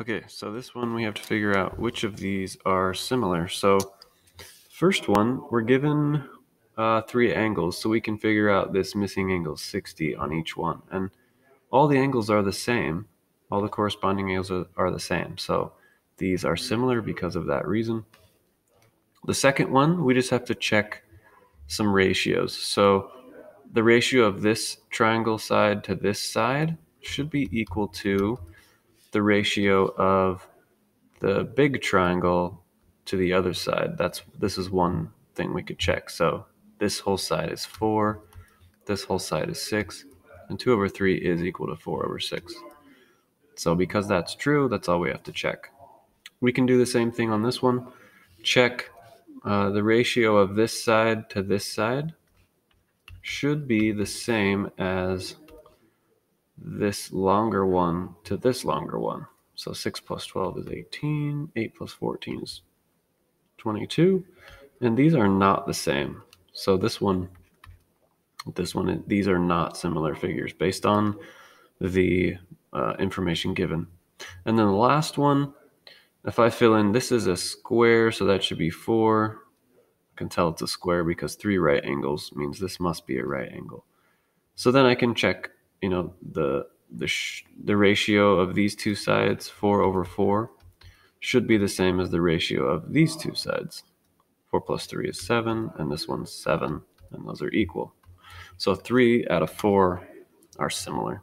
Okay, so this one we have to figure out which of these are similar. So first one, we're given uh, three angles, so we can figure out this missing angle 60 on each one. And all the angles are the same. All the corresponding angles are, are the same. So these are similar because of that reason. The second one, we just have to check some ratios. So the ratio of this triangle side to this side should be equal to the ratio of the big triangle to the other side. That's this is one thing we could check. So this whole side is 4, this whole side is 6, and 2 over 3 is equal to 4 over 6. So because that's true, that's all we have to check. We can do the same thing on this one. Check uh, the ratio of this side to this side should be the same as this longer one to this longer one. So 6 plus 12 is 18, 8 plus 14 is 22, and these are not the same. So this one, this one, these are not similar figures based on the uh, information given. And then the last one, if I fill in, this is a square, so that should be 4. I can tell it's a square because three right angles means this must be a right angle. So then I can check you know the the the ratio of these two sides 4 over 4 should be the same as the ratio of these two sides. 4 plus 3 is 7 and this one's 7 and those are equal. So 3 out of 4 are similar